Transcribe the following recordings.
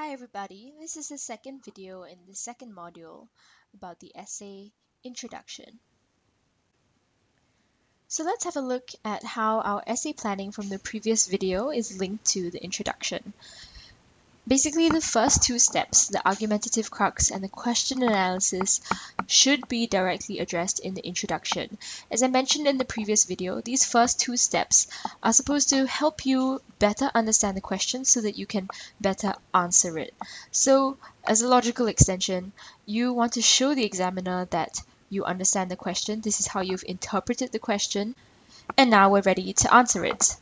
Hi everybody, this is the second video in the second module about the essay introduction. So let's have a look at how our essay planning from the previous video is linked to the introduction. Basically, the first two steps, the argumentative crux and the question analysis, should be directly addressed in the introduction. As I mentioned in the previous video, these first two steps are supposed to help you better understand the question so that you can better answer it. So, as a logical extension, you want to show the examiner that you understand the question, this is how you've interpreted the question, and now we're ready to answer it.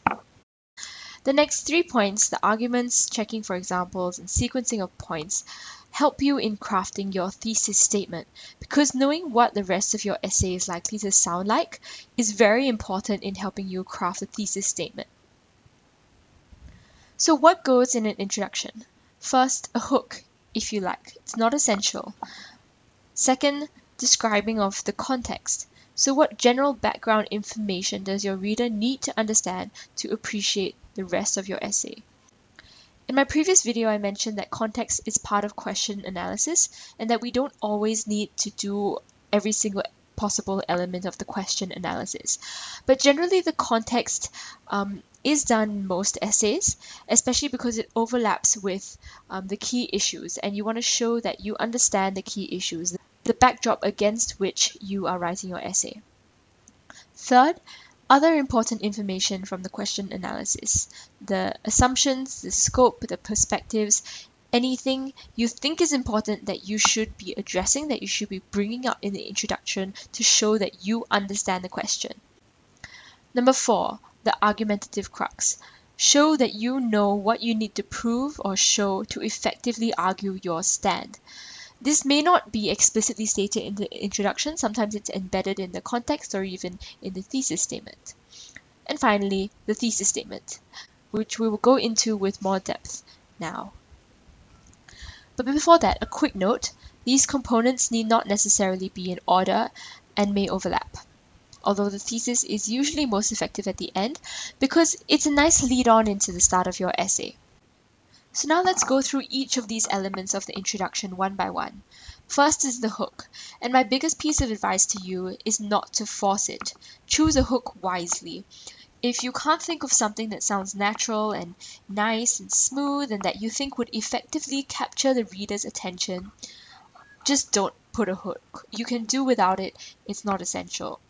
The next three points, the arguments, checking for examples, and sequencing of points, help you in crafting your thesis statement because knowing what the rest of your essay is likely to sound like is very important in helping you craft a thesis statement. So what goes in an introduction? First, a hook, if you like. It's not essential. Second, describing of the context. So what general background information does your reader need to understand to appreciate the rest of your essay? In my previous video, I mentioned that context is part of question analysis and that we don't always need to do every single possible element of the question analysis. But generally, the context um, is done in most essays, especially because it overlaps with um, the key issues, and you want to show that you understand the key issues, the backdrop against which you are writing your essay. Third, other important information from the question analysis, the assumptions, the scope, the perspectives, anything you think is important that you should be addressing, that you should be bringing up in the introduction to show that you understand the question. Number four, the argumentative crux. Show that you know what you need to prove or show to effectively argue your stand. This may not be explicitly stated in the introduction, sometimes it's embedded in the context or even in the thesis statement. And finally, the thesis statement, which we will go into with more depth now. But before that, a quick note, these components need not necessarily be in order and may overlap. Although the thesis is usually most effective at the end because it's a nice lead on into the start of your essay. So now let's go through each of these elements of the introduction one by one. First is the hook, and my biggest piece of advice to you is not to force it. Choose a hook wisely. If you can't think of something that sounds natural and nice and smooth and that you think would effectively capture the reader's attention, just don't put a hook. You can do without it, it's not essential.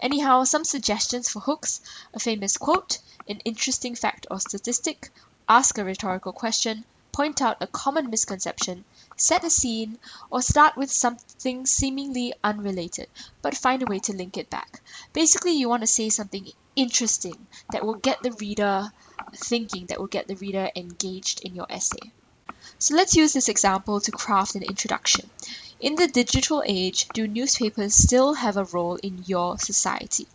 Anyhow, some suggestions for hooks a famous quote, an interesting fact or statistic, ask a rhetorical question, point out a common misconception, set a scene, or start with something seemingly unrelated, but find a way to link it back. Basically, you want to say something interesting that will get the reader thinking, that will get the reader engaged in your essay. So let's use this example to craft an introduction. In the digital age, do newspapers still have a role in your society?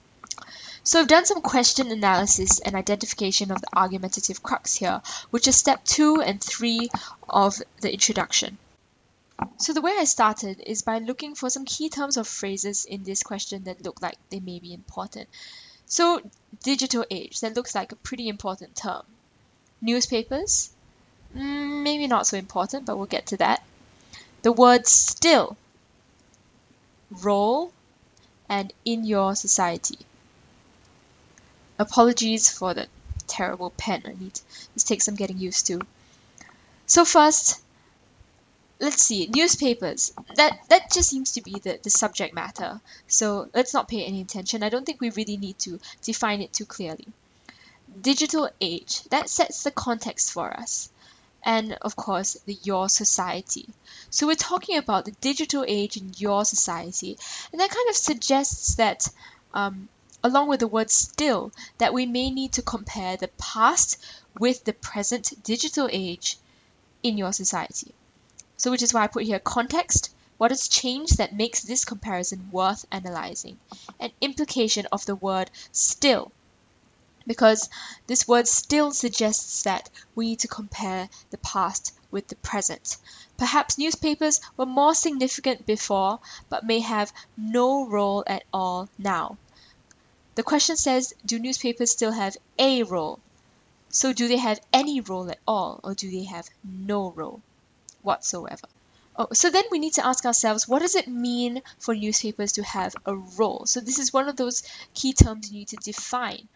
So I've done some question analysis and identification of the argumentative crux here, which is step two and three of the introduction. So the way I started is by looking for some key terms or phrases in this question that look like they may be important. So digital age, that looks like a pretty important term. Newspapers, mm, maybe not so important, but we'll get to that. The word still, role, and in your society. Apologies for the terrible pen. I need this takes some getting used to. So first, let's see newspapers. That that just seems to be the the subject matter. So let's not pay any attention. I don't think we really need to define it too clearly. Digital age that sets the context for us. And of course, the your society. So we're talking about the digital age in your society, and that kind of suggests that um, along with the word still, that we may need to compare the past with the present digital age in your society. So, which is why I put here context. What has changed that makes this comparison worth analyzing? An implication of the word still. Because this word still suggests that we need to compare the past with the present. Perhaps newspapers were more significant before, but may have no role at all now. The question says, do newspapers still have a role? So do they have any role at all, or do they have no role? whatsoever. Oh, so then we need to ask ourselves, what does it mean for newspapers to have a role? So this is one of those key terms you need to define.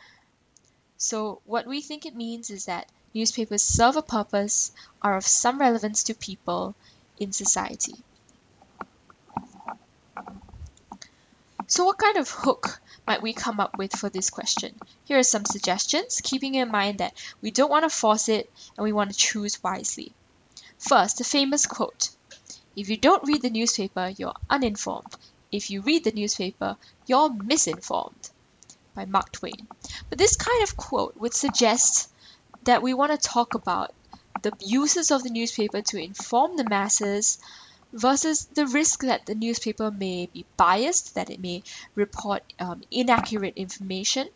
So what we think it means is that newspapers serve a purpose, are of some relevance to people in society. So what kind of hook might we come up with for this question? Here are some suggestions, keeping in mind that we don't want to force it and we want to choose wisely. First, a famous quote. If you don't read the newspaper, you're uninformed. If you read the newspaper, you're misinformed. By Mark Twain. But this kind of quote would suggest that we want to talk about the uses of the newspaper to inform the masses versus the risk that the newspaper may be biased, that it may report um, inaccurate information.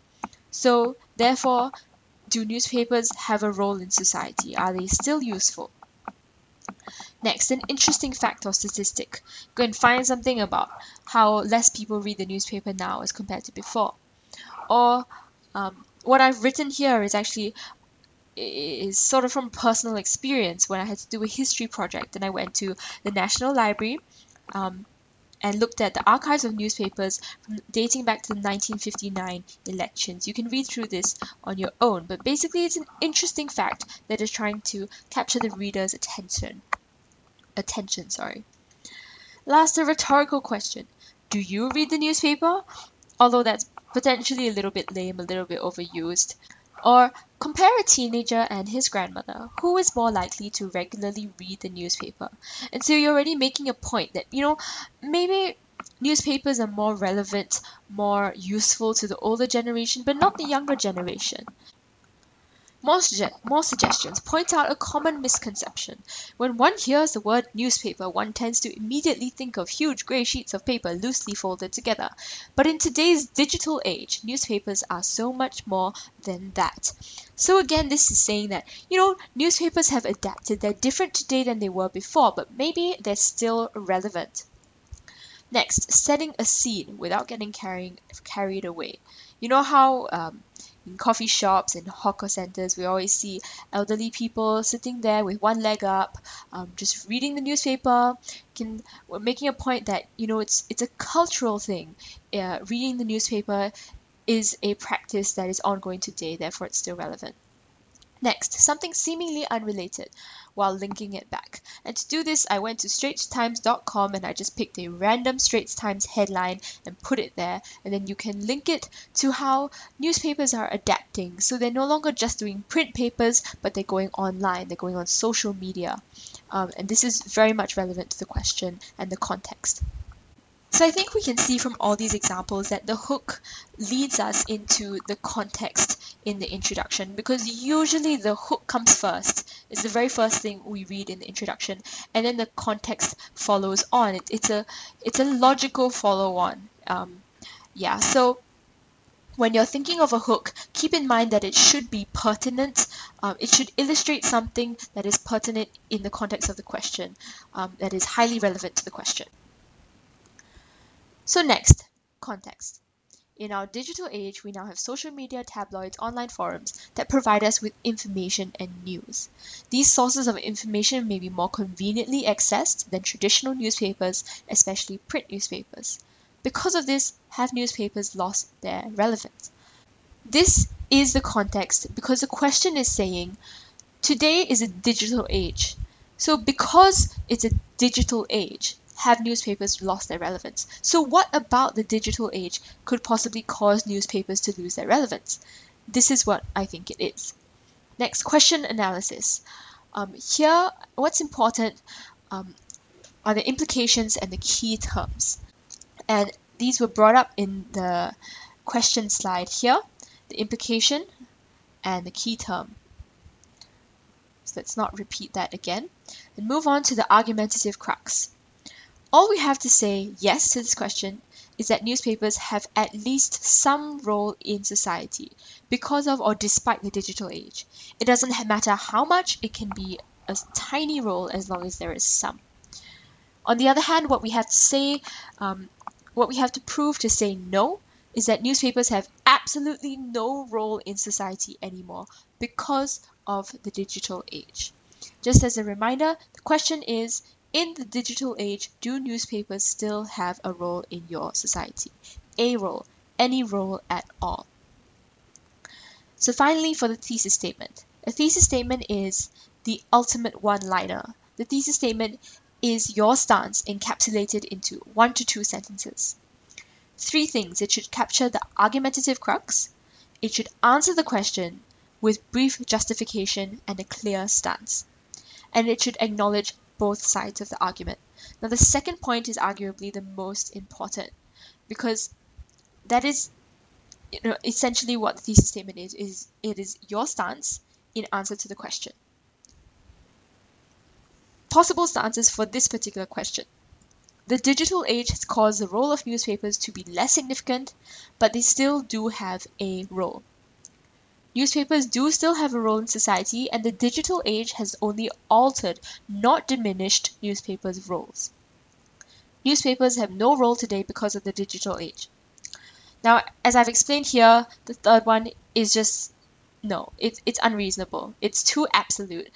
So, therefore, do newspapers have a role in society? Are they still useful? Next, an interesting fact or statistic. Go and find something about how less people read the newspaper now as compared to before. Or um, what I've written here is actually is sort of from personal experience when I had to do a history project and I went to the National Library um, and looked at the archives of newspapers dating back to the 1959 elections. You can read through this on your own, but basically it's an interesting fact that is trying to capture the reader's attention. Attention, sorry. Last, a rhetorical question. Do you read the newspaper? Although that's potentially a little bit lame, a little bit overused. Or compare a teenager and his grandmother. Who is more likely to regularly read the newspaper? And so you're already making a point that, you know, maybe newspapers are more relevant, more useful to the older generation, but not the younger generation. More, more suggestions point out a common misconception. When one hears the word newspaper, one tends to immediately think of huge grey sheets of paper loosely folded together. But in today's digital age, newspapers are so much more than that. So again, this is saying that, you know, newspapers have adapted. They're different today than they were before, but maybe they're still relevant. Next, setting a scene without getting carrying, carried away. You know how um, in coffee shops and hawker centers we always see elderly people sitting there with one leg up um, just reading the newspaper can we're making a point that you know it's it's a cultural thing. Uh, reading the newspaper is a practice that is ongoing today therefore it's still relevant Next, something seemingly unrelated while linking it back. And to do this, I went to straitstimes.com and I just picked a random Straits Times headline and put it there. And then you can link it to how newspapers are adapting. So they're no longer just doing print papers, but they're going online, they're going on social media. Um, and this is very much relevant to the question and the context. So I think we can see from all these examples that the hook leads us into the context in the introduction because usually the hook comes first. It's the very first thing we read in the introduction and then the context follows on. It, it's a it's a logical follow on. Um, yeah, so when you're thinking of a hook, keep in mind that it should be pertinent. Um, it should illustrate something that is pertinent in the context of the question, um, that is highly relevant to the question. So next, context. In our digital age, we now have social media, tabloids, online forums that provide us with information and news. These sources of information may be more conveniently accessed than traditional newspapers, especially print newspapers. Because of this, have newspapers lost their relevance? This is the context because the question is saying today is a digital age. So because it's a digital age, have newspapers lost their relevance? So, what about the digital age could possibly cause newspapers to lose their relevance? This is what I think it is. Next, question analysis. Um, here, what's important um, are the implications and the key terms. And these were brought up in the question slide here the implication and the key term. So let's not repeat that again. And move on to the argumentative crux. All we have to say yes to this question is that newspapers have at least some role in society because of or despite the digital age. It doesn't matter how much, it can be a tiny role as long as there is some. On the other hand, what we have to say, um, what we have to prove to say no, is that newspapers have absolutely no role in society anymore because of the digital age. Just as a reminder, the question is in the digital age, do newspapers still have a role in your society? A role, any role at all. So finally, for the thesis statement. A thesis statement is the ultimate one-liner. The thesis statement is your stance encapsulated into one to two sentences. Three things. It should capture the argumentative crux. It should answer the question with brief justification and a clear stance. And it should acknowledge both sides of the argument. Now, the second point is arguably the most important because that is you know, essentially what the thesis statement is, is it is your stance in answer to the question. Possible stances for this particular question. The digital age has caused the role of newspapers to be less significant, but they still do have a role. Newspapers do still have a role in society, and the digital age has only altered, not diminished, newspapers' roles. Newspapers have no role today because of the digital age. Now, as I've explained here, the third one is just no, it's, it's unreasonable. It's too absolute.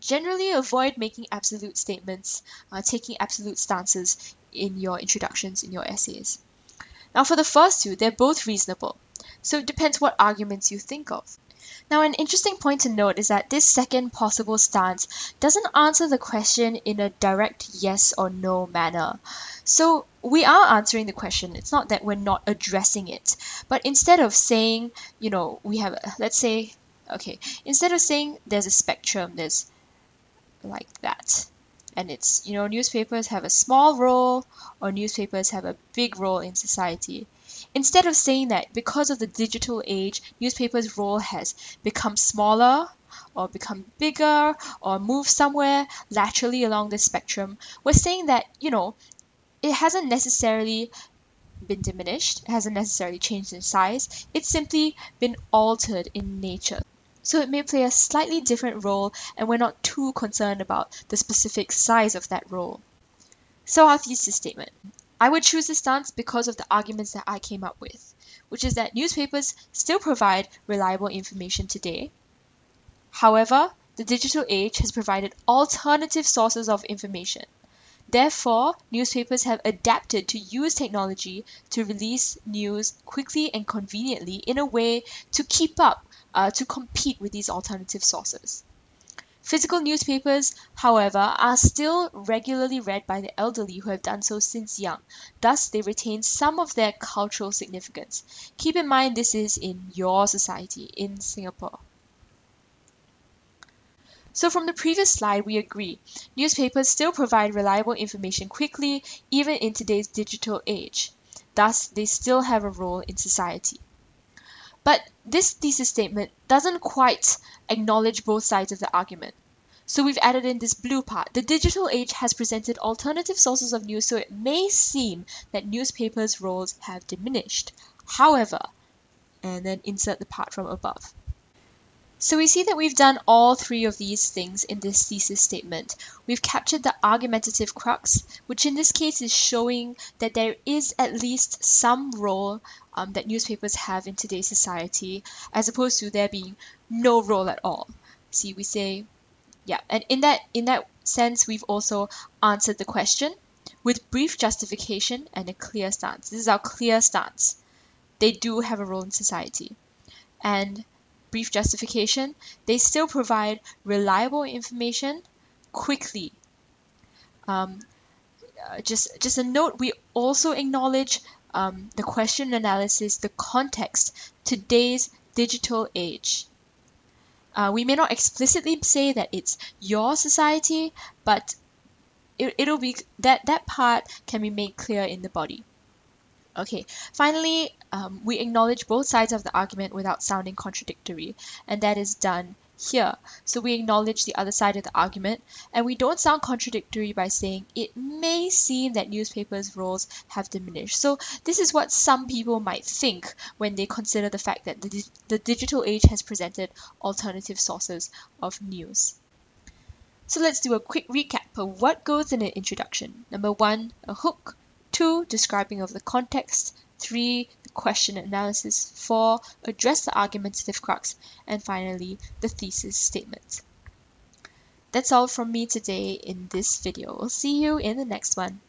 Generally, avoid making absolute statements, uh, taking absolute stances in your introductions, in your essays. Now, for the first two, they're both reasonable. So it depends what arguments you think of. Now, an interesting point to note is that this second possible stance doesn't answer the question in a direct yes or no manner. So we are answering the question. It's not that we're not addressing it. But instead of saying, you know, we have, let's say, okay, instead of saying there's a spectrum, there's like that. And it's, you know, newspapers have a small role or newspapers have a big role in society. Instead of saying that because of the digital age, newspapers' role has become smaller or become bigger or move somewhere laterally along the spectrum, we're saying that, you know, it hasn't necessarily been diminished, it hasn't necessarily changed in size, it's simply been altered in nature. So it may play a slightly different role, and we're not too concerned about the specific size of that role. So our thesis statement. I would choose this stance because of the arguments that I came up with, which is that newspapers still provide reliable information today. However, the digital age has provided alternative sources of information. Therefore, newspapers have adapted to use technology to release news quickly and conveniently in a way to keep up, uh, to compete with these alternative sources. Physical newspapers, however, are still regularly read by the elderly who have done so since young. Thus, they retain some of their cultural significance. Keep in mind this is in your society, in Singapore. So from the previous slide, we agree. Newspapers still provide reliable information quickly, even in today's digital age. Thus, they still have a role in society. But this thesis statement doesn't quite acknowledge both sides of the argument. So we've added in this blue part. The digital age has presented alternative sources of news, so it may seem that newspapers' roles have diminished. However, and then insert the part from above. So we see that we've done all three of these things in this thesis statement. We've captured the argumentative crux, which in this case is showing that there is at least some role um, that newspapers have in today's society, as opposed to there being no role at all. See, we say, yeah, and in that in that sense, we've also answered the question with brief justification and a clear stance. This is our clear stance. They do have a role in society. And brief justification, they still provide reliable information quickly. Um, uh, just, just a note, we also acknowledge um, the question analysis, the context, today's digital age. Uh, we may not explicitly say that it's your society, but it, it'll be that that part can be made clear in the body. Okay, finally, um, we acknowledge both sides of the argument without sounding contradictory, and that is done here. So we acknowledge the other side of the argument, and we don't sound contradictory by saying it may seem that newspapers' roles have diminished. So this is what some people might think when they consider the fact that the, the digital age has presented alternative sources of news. So let's do a quick recap of what goes in an introduction. Number one, a hook. 2. Describing of the context. 3. The question analysis. 4. Address the argumentative crux. And finally, the thesis statement. That's all from me today in this video. We'll see you in the next one.